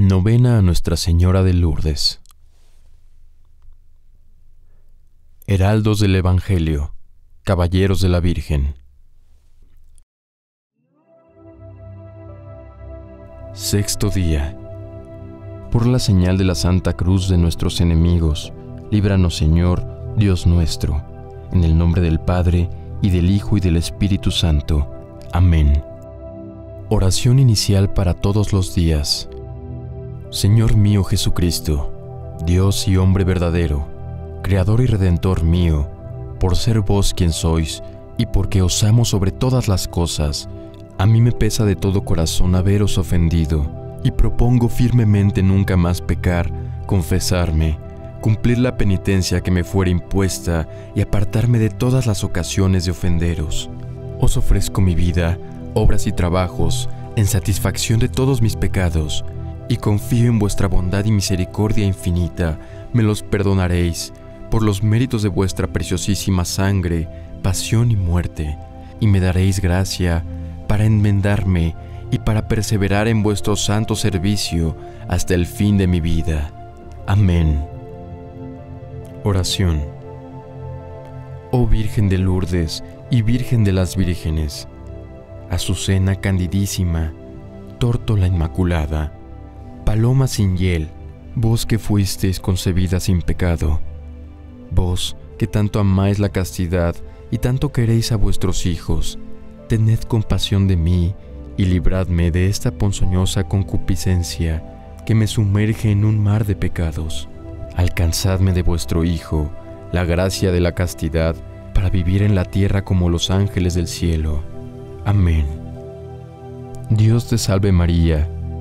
Novena a Nuestra Señora de Lourdes. Heraldos del Evangelio, Caballeros de la Virgen. Sexto día. Por la señal de la Santa Cruz de nuestros enemigos, líbranos Señor, Dios nuestro, en el nombre del Padre, y del Hijo, y del Espíritu Santo. Amén. Oración inicial para todos los días. Señor mío Jesucristo, Dios y hombre verdadero, Creador y Redentor mío, por ser vos quien sois y porque os amo sobre todas las cosas, a mí me pesa de todo corazón haberos ofendido y propongo firmemente nunca más pecar, confesarme, cumplir la penitencia que me fuera impuesta y apartarme de todas las ocasiones de ofenderos. Os ofrezco mi vida, obras y trabajos en satisfacción de todos mis pecados, y confío en vuestra bondad y misericordia infinita, me los perdonaréis por los méritos de vuestra preciosísima sangre, pasión y muerte, y me daréis gracia para enmendarme y para perseverar en vuestro santo servicio hasta el fin de mi vida. Amén. Oración. Oh Virgen de Lourdes y Virgen de las Vírgenes, Azucena candidísima, Tórtola inmaculada, Paloma sin hiel, vos que fuisteis concebida sin pecado, vos que tanto amáis la castidad y tanto queréis a vuestros hijos, tened compasión de mí y libradme de esta ponzoñosa concupiscencia que me sumerge en un mar de pecados. Alcanzadme de vuestro Hijo la gracia de la castidad para vivir en la tierra como los ángeles del cielo. Amén. Dios te salve María,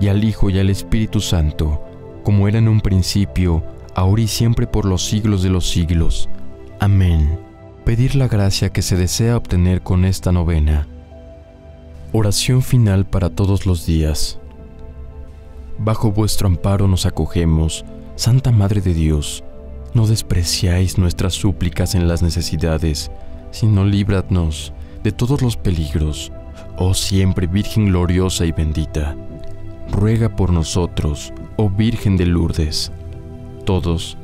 y al Hijo y al Espíritu Santo, como era en un principio, ahora y siempre por los siglos de los siglos. Amén. Pedir la gracia que se desea obtener con esta novena. Oración final para todos los días. Bajo vuestro amparo nos acogemos, Santa Madre de Dios. No despreciáis nuestras súplicas en las necesidades, sino líbradnos de todos los peligros, oh siempre Virgen gloriosa y bendita ruega por nosotros, oh Virgen de Lourdes, todos,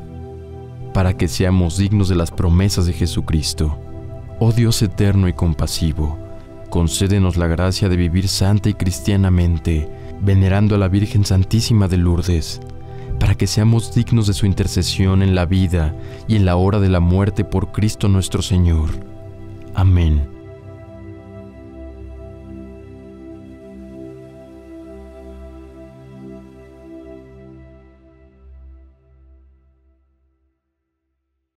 para que seamos dignos de las promesas de Jesucristo. Oh Dios eterno y compasivo, concédenos la gracia de vivir santa y cristianamente, venerando a la Virgen Santísima de Lourdes, para que seamos dignos de su intercesión en la vida y en la hora de la muerte por Cristo nuestro Señor. Amén.